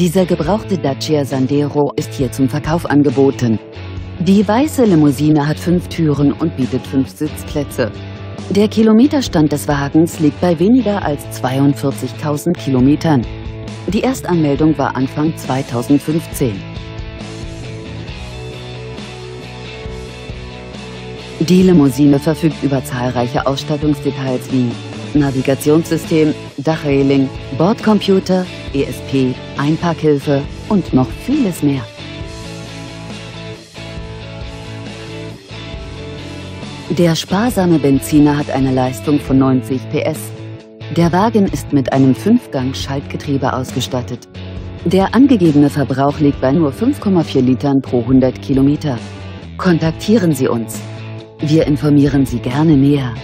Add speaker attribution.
Speaker 1: Dieser gebrauchte Dacia Sandero ist hier zum Verkauf angeboten. Die weiße Limousine hat fünf Türen und bietet fünf Sitzplätze. Der Kilometerstand des Wagens liegt bei weniger als 42.000 Kilometern. Die Erstanmeldung war Anfang 2015. Die Limousine verfügt über zahlreiche Ausstattungsdetails wie Navigationssystem, Dachreling, Bordcomputer, ESP, Einparkhilfe und noch vieles mehr. Der sparsame Benziner hat eine Leistung von 90 PS. Der Wagen ist mit einem Fünfgang-Schaltgetriebe ausgestattet. Der angegebene Verbrauch liegt bei nur 5,4 Litern pro 100 Kilometer. Kontaktieren Sie uns. Wir informieren Sie gerne näher.